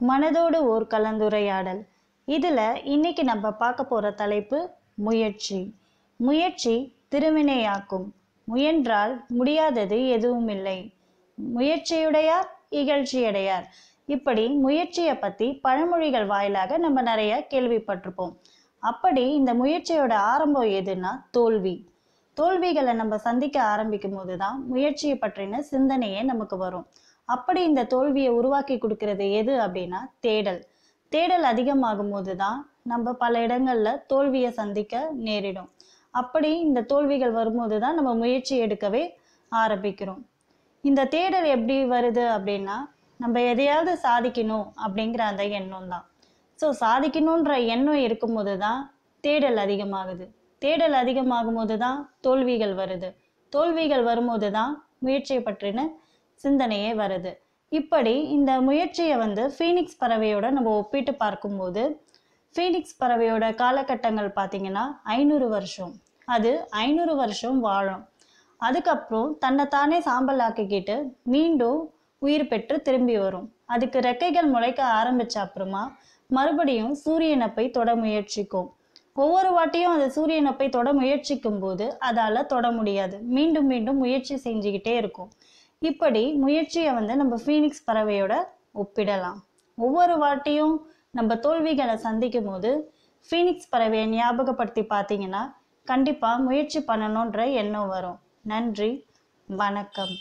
மனதோடு ஓர் கலந்துரையாடல். இதில் இன்னைக்கு நம்ம பார்க்க போகிற தலைப்பு முயற்சி. முயற்சி திருவினையாக்கும். முயன்றால் முடியாதது எதுவும் இல்லை முயற்சியுடையார் இகழ்ச்சியடையார். இப்படி முயற்சியை பற்றி பழமொழிகள் வாயிலாக நம்ம நிறைய கேள்விப்பட்டிருப்போம். அப்படி இந்த முயற்சியோட ஆரம்பம் எதுன்னா தோல்வி. தோல்விகளை நம்ம சந்திக்க ஆரம்பிக்கும் போது தான் முயற்சியை பற்றின சிந்தனையே நமக்கு வரும். அப்படி இந்த தோல்வியை உருவாக்கி கொடுக்கறது எது அப்படின்னா தேடல். தேடல் அதிகமாகும் போது தான் நம்ம பல இடங்களில் தோல்வியை சந்திக்க நேரிடும். அப்படி இந்த தோல்விகள் வரும்போது தான் நம்ம முயற்சி எடுக்கவே ஆரம்பிக்கிறோம். இந்த தேடல் எப்படி வருது அப்படின்னா நம்ம எதையாவது சாதிக்கணும் அப்படிங்கிற அந்த எண்ணம் தான் ஸோ சாதிக்கணுன்ற எண்ணம் இருக்கும்போது தான் தேடல் அதிகமாகுது. தேடல் அதிகமாகும் போது தான் தோல்விகள் வருது. தோல்விகள் வரும்போது தான் முயற்சியை பற்றின சிந்தனையே வருது. இப்படி இந்த முயற்சியை வந்து ஃபீனிக்ஸ் பறவையோட நம்ம ஒப்பிட்டு பார்க்கும்போது ஃபீனிக்ஸ் பறவையோட காலகட்டங்கள் பார்த்தீங்கன்னா ஐநூறு வருஷம். அது ஐநூறு வருஷம் வாழும். அதுக்கப்புறம் தன்னை தானே சாம்பல் ஆக்கிக்கிட்டு மீண்டும் உயிர் பெற்று திரும்பி வரும். அதுக்கு ரெக்கைகள் முளைக்க ஆரம்பிச்ச அப்புறமா மறுபடியும் சூரியனை போய் தொட முயற்சிக்கும். ஒவ்வொரு வாட்டியும் அது சூரியனை போய் தொட முயற்சிக்கும் போது அதால் தொட முடியாது. மீண்டும் மீண்டும் முயற்சி செஞ்சுக்கிட்டே இருக்கும். இப்படி முயற்சியை வந்து நம்ம ஃபீனிக்ஸ் பறவையோட ஒப்பிடலாம். ஒவ்வொரு வாட்டியும் நம்ம தோல்விகளை சந்திக்கும் போது ஃபீனிக்ஸ் பறவையை ஞாபகப்படுத்தி பார்த்தீங்கன்னா கண்டிப்பாக முயற்சி பண்ணணுன்ற எண்ணம் வரும். நன்றி. வணக்கம்.